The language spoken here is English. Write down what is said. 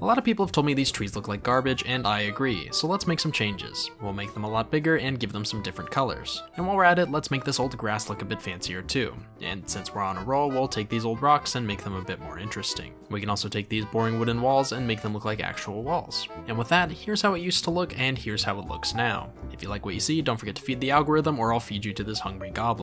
A lot of people have told me these trees look like garbage, and I agree, so let's make some changes. We'll make them a lot bigger and give them some different colors. And while we're at it, let's make this old grass look a bit fancier too. And since we're on a roll, we'll take these old rocks and make them a bit more interesting. We can also take these boring wooden walls and make them look like actual walls. And with that, here's how it used to look and here's how it looks now. If you like what you see, don't forget to feed the algorithm or I'll feed you to this hungry goblin.